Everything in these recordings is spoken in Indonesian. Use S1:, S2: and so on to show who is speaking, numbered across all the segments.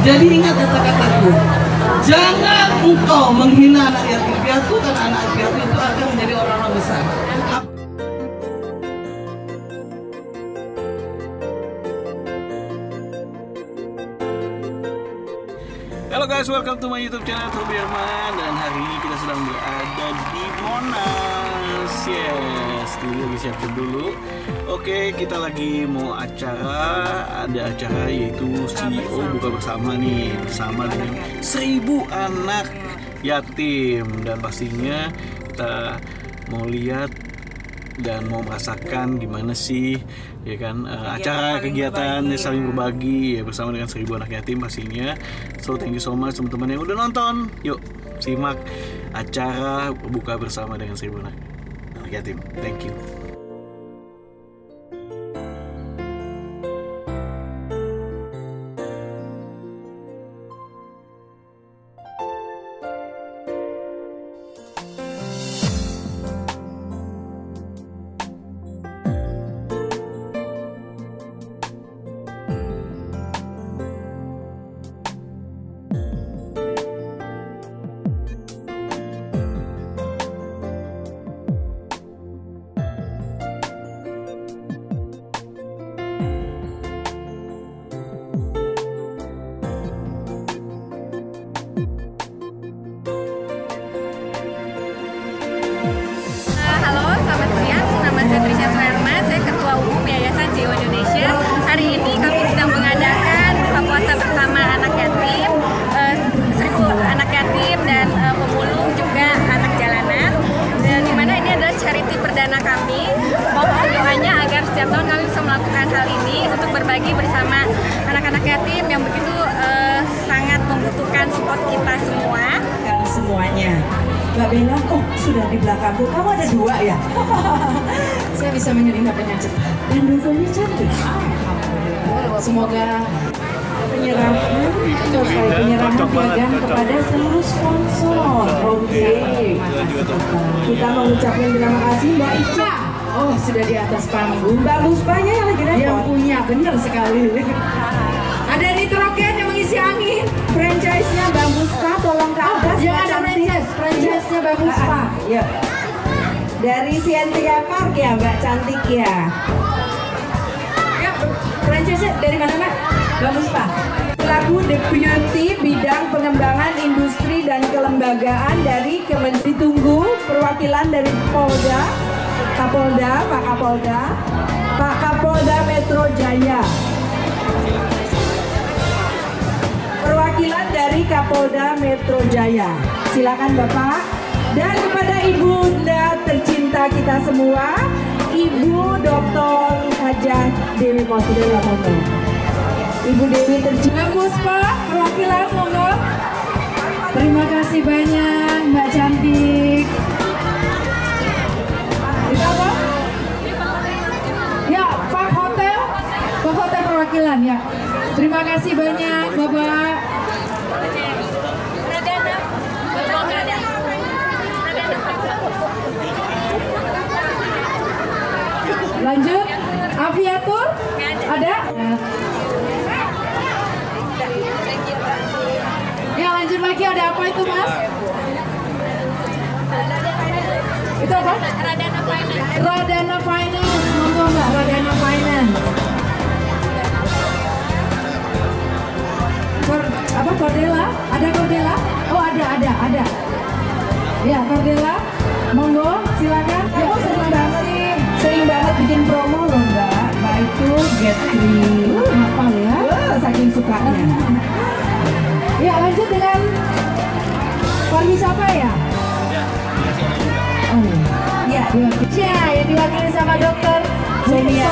S1: Jadi ingat kata-kataku. Jangan engkau menghina anak yatim piatu karena anak piatu itu akan menjadi orang-orang besar.
S2: Guys, welcome to my YouTube channel Tobi Herman dan hari ini kita sedang berada di Monas. Yes, dulu lagi siapin dulu. Oke, kita lagi mau acara, ada acara yaitu CEO buka bersama nih bersama dengan seribu anak yatim dan pastinya kita mau lihat dan mau merasakan gimana sih ya kan eh, acara kegiatan yang saling berbagi ya bersama dengan seribu anak yatim pastinya. So thank you so much teman-teman yang udah nonton. Yuk simak acara buka bersama dengan seribu anak yatim. Thank you
S3: sudah di belakangku. Kamu ada dua ya? Saya bisa menyelinap dengan cepat. Dan dua-duanya cantik. Semoga penyerahan, selesai penyerahan piagam kepada seluruh sponsor. Oke. Kita mengucapkan terima kasih Mbak Ica. Oh, sudah di atas panggung. Mbak Luspanya yang lagi repot. Yang punya, benar sekali. Ada nitrogen yang mengisi angin. Franchise-nya Muspa, tolong ke atas.
S4: yang
S3: Mbak
S4: ada franchise, franchise-nya Muspa.
S3: Ah, Yuk. Dari Sientia Park ya Mbak Cantik ya. Yuk, franchise-nya dari mana Mbak? Mbak Muspa. Lagu Deputy Bidang Pengembangan Industri dan Kelembagaan dari Kementerian Tunggu perwakilan dari Polda, Kapolda, Pak Kapolda, Pak Kapolda Metro Jaya. Perwakilan dari Kapolda Metro Jaya. Silakan Bapak. Dan kepada Ibunda tercinta kita semua, Ibu Dr. Hajah Dewi Maududela Monggo. Ibu Dewi tercinta Puspa, perwakilan Monggo. Terima kasih banyak Mbak Cantik. Itu apa? Ya, Pak Hotel. Pak Hotel perwakilan ya. Terima kasih banyak Bapak. Lanjut, aviatur ada? Ya lanjut lagi ada apa itu mas? Itu apa?
S5: Radana Finance.
S4: Radana Finance, monggo mbak Radana Finance. Kor, apa Cordela? Ada Cordela? Oh ada, ada, ada. Ya Cordela, monggo silakan. Ya,
S3: itu get free.
S4: Hafal ya.
S3: Wah, saking sukanya.
S4: Ya lanjut dengan pariwisata ya. Oh,
S3: Ya,
S4: ya yang diwakili sama dokter
S3: Sonia.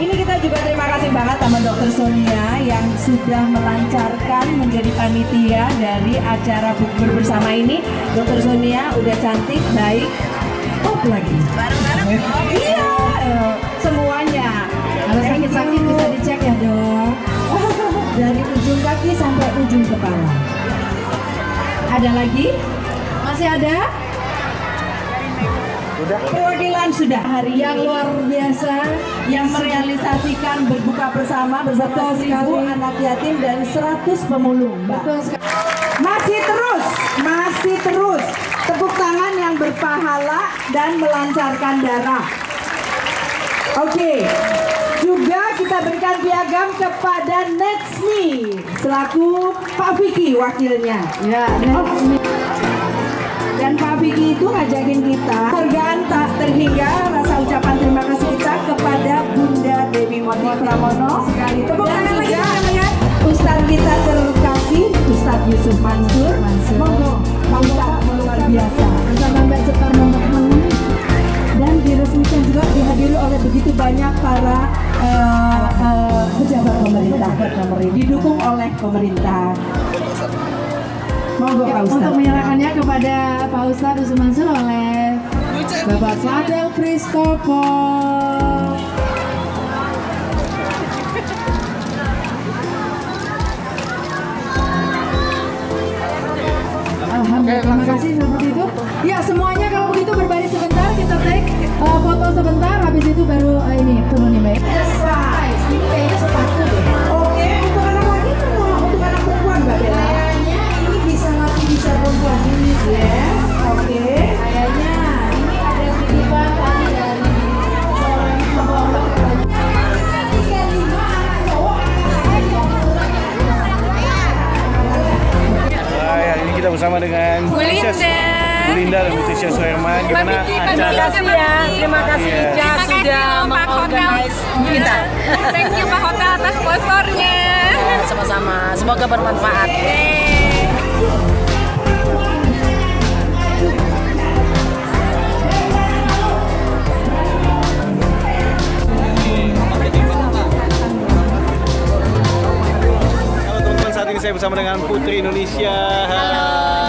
S3: Ini kita juga terima kasih banget sama Dokter Sonia yang sudah melancarkan menjadi panitia dari acara bukber bersama ini. Dokter Sonia udah cantik, baik, top lagi.
S5: Bareng-bareng.
S3: Iya, eh, semuanya.
S4: Kalau sakit-sakit bisa dicek ya dok.
S3: Dari ujung kaki sampai ujung kepala. Ada lagi?
S4: Masih ada?
S3: Perwakilan sudah hari
S4: yang luar biasa
S3: yang merealisasikan berbuka bersama bersama seribu anak yatim dan 100 pemulung. Mbak. Masih terus, masih terus tepuk tangan yang berpahala dan melancarkan darah. Oke, juga kita berikan piagam kepada Netsmi selaku Pak Vicky wakilnya.
S4: Ya,
S3: Oh, dan Pak Vicky itu ngajakin kita Hargaan tak terhingga rasa ucapan terima kasih kita kepada Bunda Dewi Moti Pramono sekali tepuk tangan lagi teman-teman. Ustadz pemerintah didukung oleh pemerintah monggo Pak
S4: Untuk
S3: Ustadz
S4: menyerahkannya kepada Pak Ustadz Yusuf Mansur oleh Bapak Fadel Kristopo. Alhamdulillah, terima kasih seperti itu. Ya semuanya kalau begitu berbaris sebentar, kita take uh, foto sebentar, habis itu baru uh, ini turun nih Mbak.
S5: Bu Linda
S2: dan Bu Tisha Suherman. Gimana acara?
S5: ya, terima kasih
S2: Iya.
S5: Ica sudah mengorganize kita. Thank you Pak Hotel atas sponsornya.
S6: sama-sama. Semoga bermanfaat.
S2: Halo teman-teman, saat ini saya bersama dengan Putri Indonesia. Halo.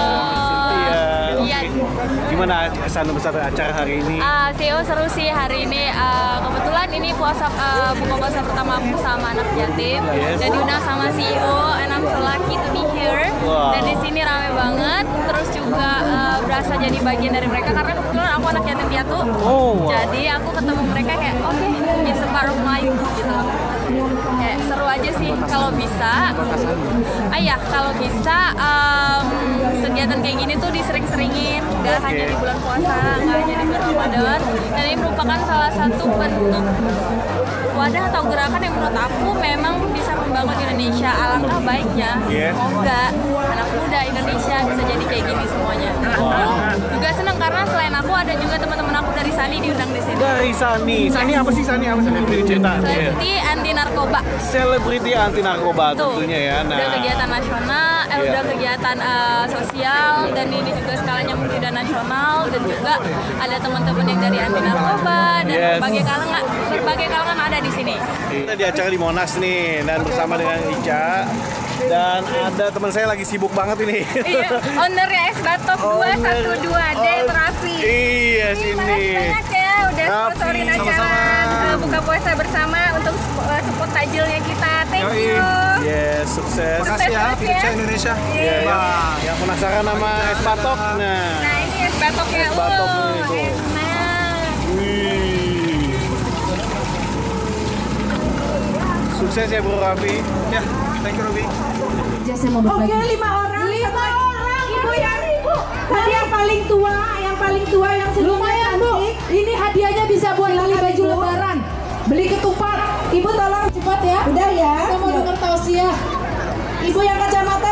S2: Gimana kesan besar acara hari ini?
S5: Ah, CEO seru sih hari ini. Ah, kebetulan ini puasa ah, buka puasa pertama aku sama anak yatim
S2: Yes.
S5: dan diundang sama CEO and I'm so lucky to be here.
S2: Wow.
S5: Dan di sini rame banget. Terus juga ah, berasa jadi bagian dari mereka karena kebetulan aku anak yatim piatu.
S2: Oh, wow.
S5: Jadi aku ketemu mereka kayak oke, it's a part of life gitu. Kayak seru aja sih kalau bisa. Ah ya, kalau bisa em, kegiatan kayak gini tuh disering-seringin, gak
S2: Oke.
S5: hanya di bulan puasa, gak hanya di bulan Ramadan. Dan ini merupakan salah satu bentuk wadah atau gerakan yang menurut aku memang bisa membangun Indonesia. Alangkah baiknya,
S2: Yes.
S5: semoga anak muda Indonesia bisa jadi kayak gini semuanya. Aku juga seneng karena selain aku ada juga teman-teman dari Sani diundang di sini.
S2: Dari Sani. Sani apa sih Sani? Apa sih? Ini cerita. Iya.
S5: Seperti anti narkoba.
S2: Selebriti anti narkoba tentunya ya. Nah,
S5: udah kegiatan nasional, eh,
S2: Iya.
S5: udah kegiatan eh, sosial dan ini juga sekalinya udah nasional dan juga ada teman-teman yang dari anti narkoba dan
S2: Yes.
S5: berbagai kalangan berbagai kalangan ada di sini.
S2: Kita di acara di Monas nih dan bersama dengan Ica dan ada teman saya lagi sibuk banget ini.
S5: iya, ownernya Es Batok 212 D
S2: Oh,
S5: Raffi.
S2: Iya
S5: Terima
S2: sini.
S5: kasih banyak ya udah sponsorin acara
S2: sama-sama.
S5: eh, buka puasa bersama untuk eh, support tajilnya kita. Thank you.
S2: Yes, sukses.
S5: Sukses terus ya.
S2: Indonesia.
S5: Iya.
S2: Ya, yang, yang penasaran sama es batok. Nah,
S5: Nah ini es batoknya.
S2: Es batok
S5: Wow,
S2: nih, tuh.
S5: enak.
S2: Sukses ya Bro Raffi. Ya, thank you Raffi.
S3: Oke,
S4: berbagi.
S3: lima orang. Lima orang. Ibu yang ibu. Tadi yang paling tua, yang paling tua yang senyumnya
S4: Lumayan bu, ini hadiahnya bisa buat beli baju lebaran, beli ketupat.
S3: Ibu tolong
S4: Cepat ya.
S3: Udah ya.
S4: Kita mau
S3: Yuk.
S4: dengar tausiah.
S3: Ibu yang kacamata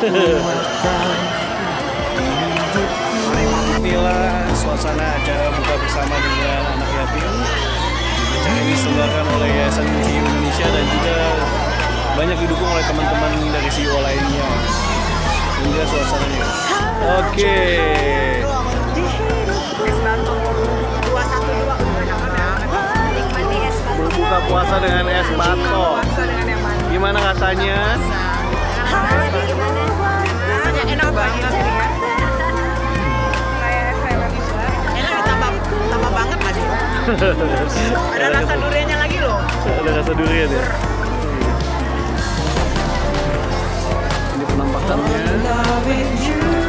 S2: Inilah suasana acara buka bersama dengan anak yatim. Acara ini diselenggarakan oleh Yayasan Kunci Indonesia dan juga banyak didukung oleh teman-teman dari CEO lainnya. Hingga suasananya. Oke. Berbuka puasa dengan es bato. Gimana rasanya?
S5: Ada rasa duriannya lagi loh.
S2: Ada rasa durian ya. Ini penampakannya.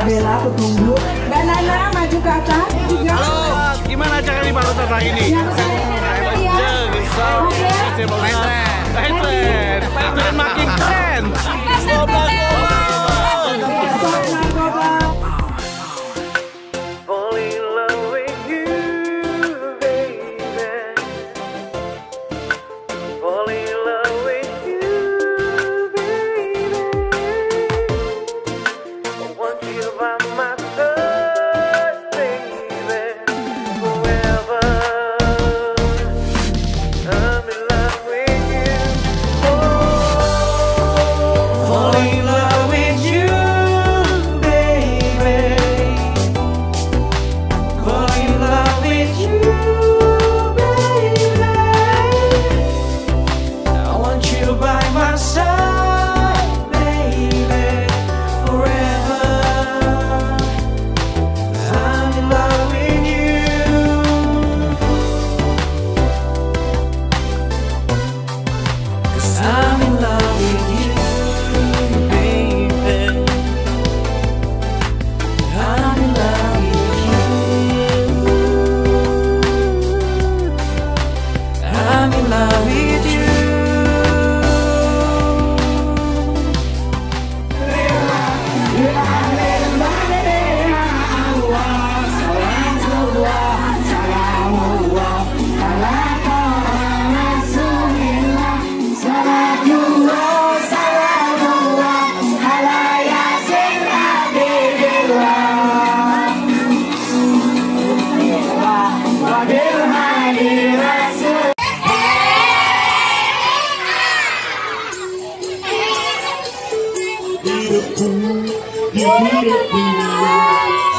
S3: Bella, aku tunggu. Mbak Nana maju ke atas. Tiga.
S2: Halo, gimana acara di hari ini?
S4: Yang saya
S2: Ya. Bisa bagus. Keren.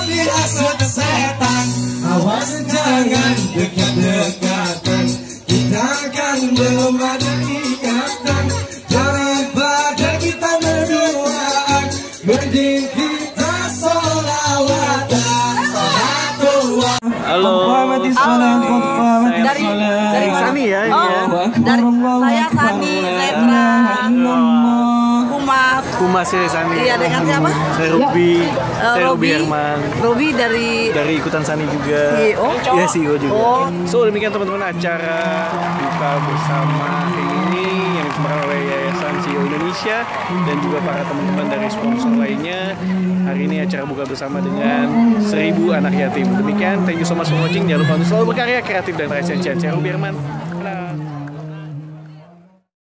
S7: Dirasa setan Awas jangan dekat-dekatan Kita kan belum ada ikatan Daripada kita berduaan Mending kita solawatan Salatullah
S2: Halo.
S6: Dari dari
S2: Sani ya ini ya.
S6: dari saya Humas.
S2: Kumas ya Sani.
S6: Iya dengan siapa?
S2: Saya Ruby.
S6: Eh,
S2: Saya Ruby Herman.
S6: Robi dari
S2: Dari ikutan Sani juga.
S6: CEO?
S2: Iya CEO juga.
S6: Oh.
S2: So demikian teman-teman acara buka bersama hari ini yang diselenggarakan oleh Yayasan CEO Indonesia dan juga para teman-teman dari sponsor lainnya. Hari ini acara buka bersama dengan seribu anak yatim. Demikian, thank you so much for watching. Jangan lupa untuk selalu berkarya kreatif dan rahasia. Saya Ruby Herman.